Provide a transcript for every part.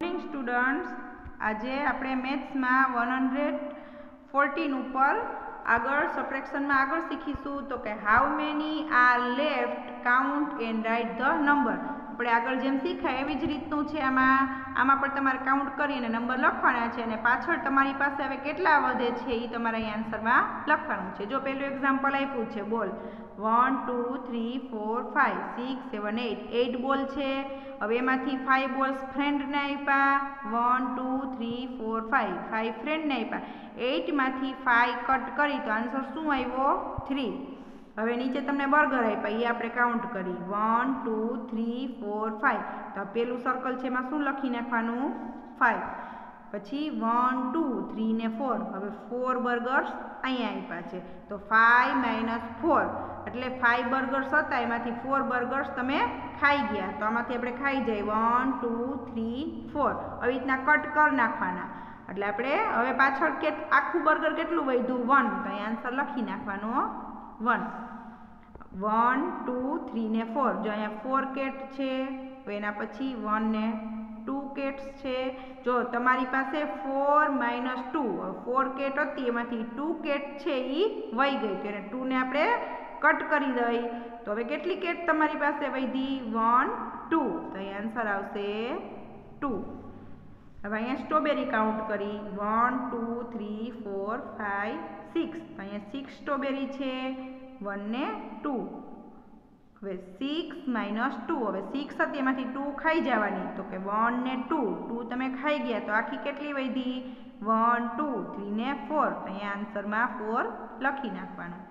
Morning students આજે આપણે મેથ્સમાં one hundred fourteen ઉપર આગળ સપ્રેક્શનમાં આગળ શીખીશું તો કે how many are left count and write the number આપણે આગળ જેમ શીખાય એવી જ રીતનું છે. આમાં આમાં પણ તમારે કાઉન્ટ કરીને નંબર લખવાના છે અને પાછળ તમારી પાસે હવે કેટલા વધે છે એ તમારે અહીં આન્સરમાં લખવાનું છે. જો પહેલું એક્ઝામ્પલ આપ્યું છે, ball. One two three four five six seven eight eight ball છે. હવે એમાંથી ફાઇવ બોલ્સ ફ્રેન્ડને આપ્યા. One two three four five five ફ્રેન્ડને આપ્યા. એટમાંથી ફાઇવ કટ કરી તો આન્સર શું આવ્યો? થ્રી હવે નીચે તમને બર્ગર આપ્યા એ આપણે કાઉન્ટ કરી. One two three four five તો પેલું સર્કલ છે, એમાં શું લખી નાખવાનું? ફાઇવ પછી વન ટુ થ્રી ને ફોર હવે ફોર બર્ગર્સ અહીંયા આપ્યા છે. તો ફાઇવ માઇનસ ફોર એટલે ફાઇવ બર્ગર્સ હતા, એમાંથી ફોર બર્ગર્સ તમે ખાઈ ગયા. તો આમાંથી આપણે ખાઈ જાય. વન ટુ થ્રી ફોર આવી રીતના કટ કરી નાખવાના. એટલે આપણે હવે પાછળ કે આખું બર્ગર કેટલું વધ્યું? વન તો અહીં આન્સર લખી નાખવાનો વન વન, ટુ થ્રી ને ફોર. જો અહીંયા ફોર કેટ છે એના પછી વન ને ટુ કેટ્સ છે. જો તમારી પાસે four minus two four cat હતી, એમાંથી ટુ કેટ છે એ વહી ગઈ. તો એને ટુને આપણે કટ કરી દઈ. તો હવે કેટલી કેટ તમારી પાસે વૈધી વન, ટુ. તો અહીં આન્સર આવશે ટુ. હવે અહીંયા સ્ટ્રોબેરી કાઉન્ટ કરી. One, two, three, four five six. અહીંયા સિક્સ સ્ટ્રોબેરી છે. વન ને ટુ. હવે સિક્સ માઇનસ ટુ હવે સિક્સ હતી એમાંથી ટુ ખાઈ જવાની. તો કે વન ને ટુ ટુ તમે ખાઈ ગયા. તો આખી કેટલી વધી? વન, ટુ થ્રી ને ફોર. તો અહીંયા આન્સરમાં ફોર લખી નાખવાનું.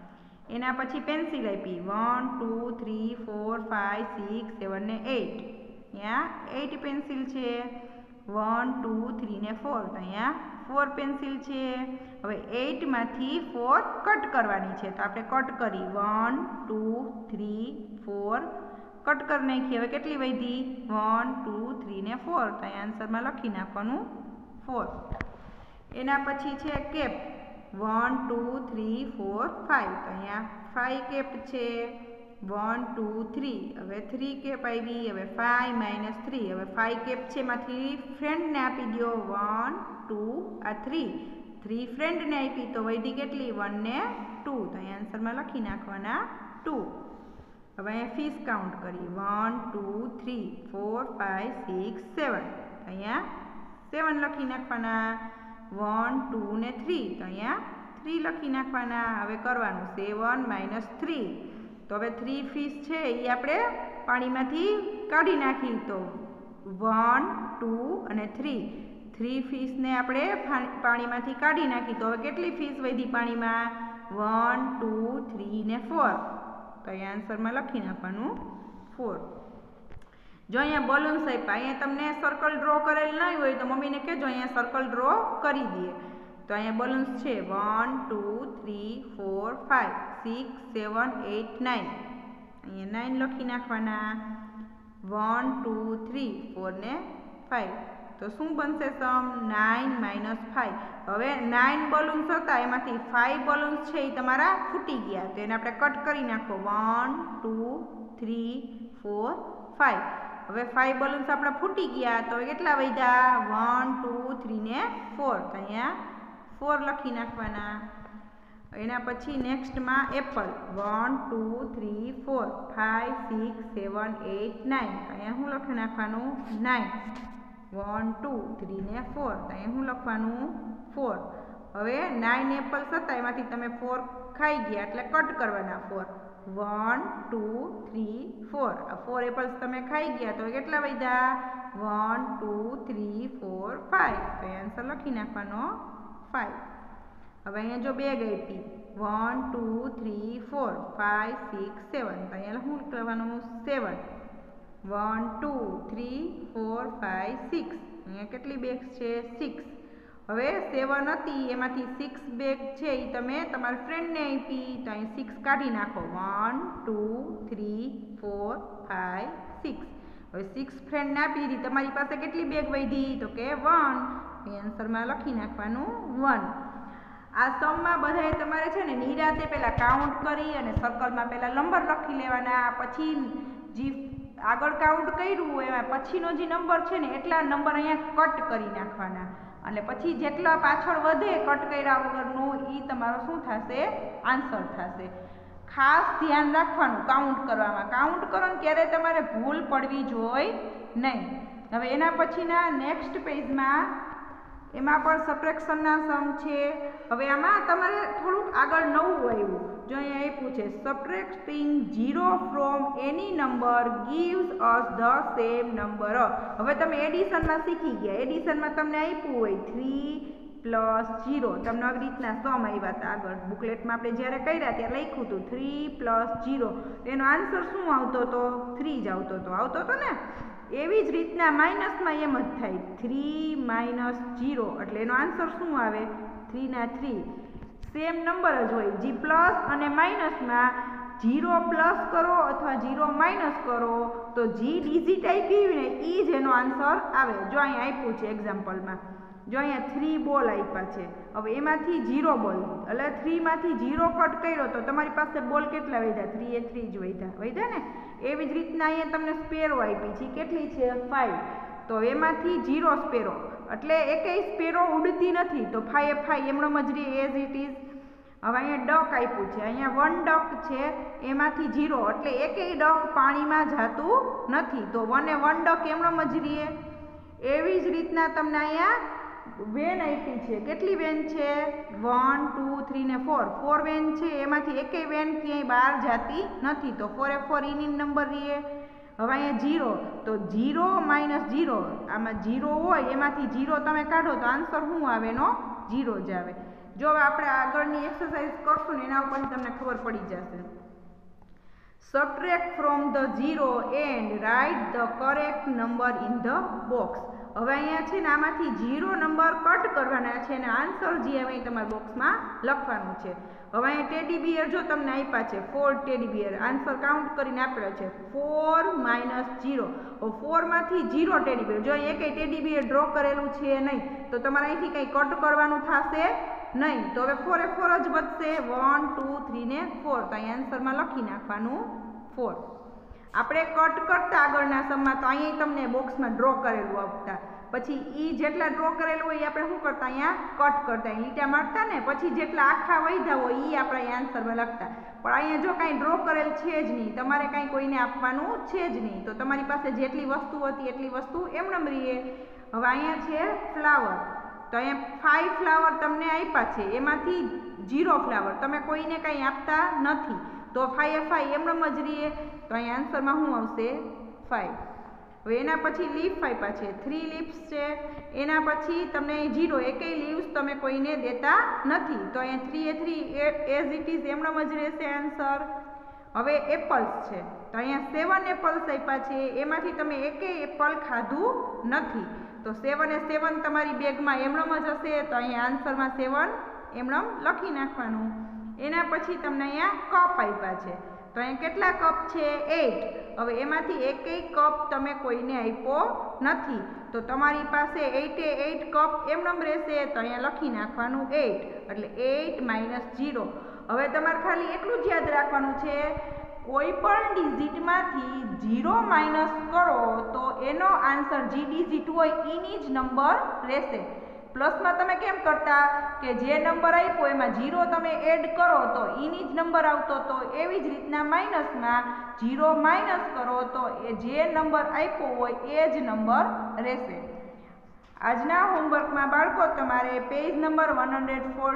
એના પછી પેન્સિલ આપી. One, two, three, four five six seven ને એટ અહીંયા એટ પેન્સિલ છે. વન ટુ થ્રી ને ફોર તો અહીંયા ફોર પેન્સિલ છે. હવે એઇટમાંથી ફોર કટ કરવાની છે. તો આપણે કટ કરી. One two three four cut કરી નાખી હવે કેટલી વધી વન ટુ થ્રી ને ફોર તો અહીંયા આન્સરમાં લખી નાખવાનું ફોર એના પછી છે cap one two three four five તો અહીંયા ફાઇવ કેપ છે. One, two, three. હવે થ્રી કેપ આવી હવે ફાઇવ માઇનસ થ્રી. હવે ફાઇવ કેપ છે, એમાંથી ફ્રેન્ડને આપી દો વન, ટુ, આ થ્રી. થ્રી ફ્રેન્ડને આપી, તો વૈધી કેટલી? વન ને ટુ. તો અહીંયા આન્સરમાં લખી નાખવાના ટુ. હવે અહીંયા ફીસ કાઉન્ટ કરી one, two, three, four five six, seven. અહીંયા સેવન લખી નાખવાના. વન, ટુ ને થ્રી. તો અહીંયા થ્રી લખી નાખવાના. હવે કરવાનું સેવન માઇનસ થ્રી. તો હવે થ્રી ફિશ છે એ આપણે પાણીમાંથી કાઢી નાખી તો વન ટુ અને થ્રી થ્રી ફિશને આપણે પાણીમાંથી કાઢી નાખી તો હવે કેટલી ફિશ વધી પાણીમાં? વન ટુ થ્રી ને ફોર તો અહીંયા આન્સરમાં લખી નાખવાનું. ફોર જો અહીંયા બલૂન્સ આપ્યા અહીંયા તમને સર્કલ ડ્રો કરેલ નહીં હોય તો મમ્મીને કહેજો, અહીંયા સર્કલ ડ્રો કરી દઈએ. તો અહીંયા બલૂન્સ છે. One two three four five six seven eight nine અહીંયા નાઇન લખી નાખવાના. વન ટુ થ્રી ફોર ને ફાઇવ તો શું બનશે સમ નાઇન માઇનસ ફાઇવ હવે નાઇન બલૂન્સ હતા, એમાંથી ફાઇવ બલૂન્સ છે એ તમારા ફૂટી ગયા. તો એને આપણે કટ કરી નાખો. One two three four five હવે ફાઇવ બલૂન્સ આપણા ફૂટી ગયા. તો કેટલા વધ્યા? વન ટુ થ્રી ને ફોર તો અહીંયા ફોર લખી નાખવાના. એના પછી નેક્સ્ટમાં apple one two three four five six seven eight nine અહીંયા શું લખી નાખવાનું? નાઇન વન ટુ થ્રી ને ફોર અહીંયા શું લખવાનું? ફોર હવે નાઇન એપલ્સ હતા એમાંથી તમે ફોર ખાઈ ગયા એટલે કટ કરવાના four one two three four આ ફોર એપલ્સ તમે ખાઈ ગયા તો કેટલા વધ્યા? One two three four five તો આન્સર લખી નાખવાનો. ફાઇવ હવે અહીંયા જો બેગ પી one two three four five six seven તો અહીંયા શું કરવાનું? Seven one two three four five six અહીંયા કેટલી બેગ્સ છે? સિક્સ હવે સેવન હતી, એમાંથી સિક્સ બેગ છે એ તમે તમારા ફ્રેન્ડને આપી, તો અહીં સિક્સ કાઢી નાખો. One two three four five six હવે સિક્સ ફ્રેન્ડને આપી દીધી. તમારી પાસે કેટલી બેગ વધી તો કે વન એ આન્સરમાં લખી નાખવાનું વન આ સમમાં બધાએ તમારે છે ને નિરાતે પહેલાં કાઉન્ટ કરી અને સર્કલમાં પહેલાં નંબર લખી લેવાના પછી જી આગળ કાઉન્ટ કર્યું હોય, એમાં પછીનો જે નંબર છે ને એટલા નંબર અહીંયા કટ કરી નાખવાના. અને પછી જેટલા પાછળ વધે કટ કર્યા વગરનું એ તમારો શું થશે? આન્સર થશે. ખાસ ધ્યાન રાખવાનું કાઉન્ટ કરવામાં. કાઉન્ટ કરો ને ક્યારે તમારે ભૂલ પડવી જોઈએ નહીં. હવે એના પછીના નેક્સ્ટ પેજમાં એમાં પણ સપ્રેક્શનના સમ છે. હવે આમાં તમારે થોડુંક આગળ નવું આવ્યું જો અહીંયા આપ્યું છે subtracting zero from any number gives us the same number હવે તમે એડિશનમાં શીખી ગયા. એડિશનમાં તમને આપ્યું હોય થ્રી પ્લસ જીરો તમને આવી રીતના સમ આવ્યા હતા આગળ. બુકલેટમાં આપણે જ્યારે કર્યા ત્યારે લખ્યું હતું થ્રી પ્લસ જીરો એનો આન્સર શું આવતો હતો થ્રી જ આવતો હતો આવતો હતો ને? એવી જ રીતના માઇનસમાં એમ જ થાય. થ્રી માઇનસ જીરો એટલે એનો આન્સર શું આવે? થ્રીના થ્રી. સેમ નંબર જ હોય. જી પ્લસ અને માઇનસમાં જીરો પ્લસ કરો અથવા જીરો માઇનસ કરો, તો જી ડિઝિટ આપી ને એ જ એનો આન્સર આવે. જો અહીં આપ્યું છે એક્ઝામ્પલમાં. જો અહીંયા થ્રી બોલ આપ્યા છે. હવે એમાંથી જીરો બોલ એટલે થ્રીમાંથી જીરો કટ કર્યો તો તમારી પાસે બોલ કેટલા વધ્યા? થ્રી એ થ્રી જ વધ્યા. વધ્યા ને? એવી જ રીતના અહીંયા તમને સ્પેરો આપી છે. કેટલી છે? ફાઇવ તો એમાંથી જીરો સ્પેરો એટલે એકેય સ્પેરો ઉડતી નથી. તો ફાઈ એ ફાઈ એમનો મજરી એઝ ઇટ ઇઝ હવે અહીંયા ડક આપ્યું છે. અહીંયા વન ડક છે. એમાંથી ઝીરો એટલે એકેય ડક પાણીમાં જાતું નથી. તો વને વન ડક એમણો મજરીએ. એવી જ રીતના તમને અહીંયા વેન આપી છે? કેટલી વેન છે? વન, ટુ, થ્રી ને ફોર. ફોર વેન છે, એમાંથી એકેય વેન ક્યાંય બહાર જતી નથી. તો ફોર એ ફોર ઇની નંબર રહીએ હવે અહીંયા જીરો તો જીરો માઇનસ જીરો આમાં જીરો હોય, એમાંથી જીરો તમે કાઢો તો આન્સર શું આવે? એનો જીરો જ આવે. જો આપણે આગળની એક્સરસાઇઝ કરશું ને એના ઉપર તમને ખબર પડી જશે. Subtract from the zero and write the correct number in the box હવે અહીંયા છે ને આમાંથી ઝીરો નંબર કટ કરવાના છે અને આન્સર જે હવે તમારા બોક્સમાં લખવાનું છે. હવે અહીંયા ટેડી બિયર જો તમને આપ્યા છે four teddy bear answer count કરીને આપેલો છે ફોર માઇનસ જીરો ફોરમાંથી જીરો ટેડી બિયર જો અહીંયા કંઈ ટેડી બિયર ડ્રો કરેલું છે નહીં, તો તમારે અહીંથી કંઈ કટ કરવાનું થશે નહીં, તો હવે ફોરે ફોર જ વધશે. વન ટુ થ્રી ને ફોર તો અહીં આન્સરમાં લખી નાખવાનું ફોર આપણે કટ કરતા આગળના સમમાં તો અહીંયા તમને બોક્સમાં ડ્રો કરેલું આવતા પછી એ જેટલા ડ્રો કરેલું હોય એ આપણે શું કરતા અહીંયા? કટ કરતા. ઈટા મારતા ને પછી જેટલા આખા વૈધા હોય એ આપણે અહીંયા આન્સરમાં લખતા. પણ અહીંયા જો કાંઈ ડ્રો કરેલ છે જ નહીં, તમારે કાંઈ કોઈને આપવાનું છે જ નહીં. તો તમારી પાસે જેટલી વસ્તુ હતી એટલી વસ્તુ એમનેમ રહીએ હવે અહીંયા છે ફ્લાવર તો અહીંયા ફાઈવ ફ્લાવર તમને આપ્યા છે. એમાંથી જીરો ફ્લાવર તમે કોઈને કંઈ આપતા નથી. તો ફાઈ એ ફાઈ એમનેમ જ રહીએ તો અહીંયા આન્સરમાં શું આવશે? ફાઈવ હવે એના પછી લીફ આપ્યા છે. થ્રી લીફ્સ છે. એના પછી તમને જીરો એકેય લીવ્સ તમે કોઈને દેતા નથી. તો અહીંયા થ્રી એ થ્રી એઝ ઇટ ઇઝ એમનેમ જ રહેશે આન્સર હવે એપલ્સ છે. તો અહીંયા સેવન એપલ્સ આપ્યા છે. એમાંથી તમે એકેય એપલ ખાધું નથી. તો સેવન એ સેવન તમારી બેગમાં એમણમ જ હશે, તો અહીંયા આન્સરમાં સેવન એમણમ લખી નાખવાનું. એના પછી તમને અહીંયા કપ આપ્યા છે. તો અહીંયા કેટલા કપ છે? એઇટ હવે એમાંથી એકેય કપ તમે કોઈને આપ્યો નથી. તો તમારી પાસે એઇટે એઇટ કપ એમણમ રહેશે, તો અહીંયા લખી નાખવાનું એઇટ એટલે એઇટ માઇનસ જીરો હવે તમારે ખાલી એટલું જ યાદ રાખવાનું છે. કોઈ પણ ડિઝિટમાંથી જીરો માઇનસ કરો તો એનો આન્સર જે ડિઝિટ હોય એની જ નંબર રહેશે. પ્લસમાં તમે કેમ કરતા કે જે નંબર આપ્યો એમાં જીરો તમે એડ કરો તો એની જ નંબર આવતો તો એવી જ રીતના માઇનસમાં જીરો માઇનસ કરો તો એ જે નંબર આપ્યો હોય એ જ નંબર રહેશે. આજના હોમવર્કમાં બાળકો, તમારે page number one hundred four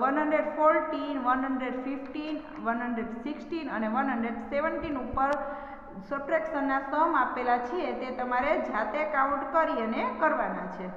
one hundred fourteen, one hundred fifteen, one hundred sixteen અને વન હંડ્રેડ સેવન્ટીન ઉપર સબટ્રેક્શનના સમ આપેલા છે તે તમારે જાતે કાઉન્ટ કરી અને કરવાના છે.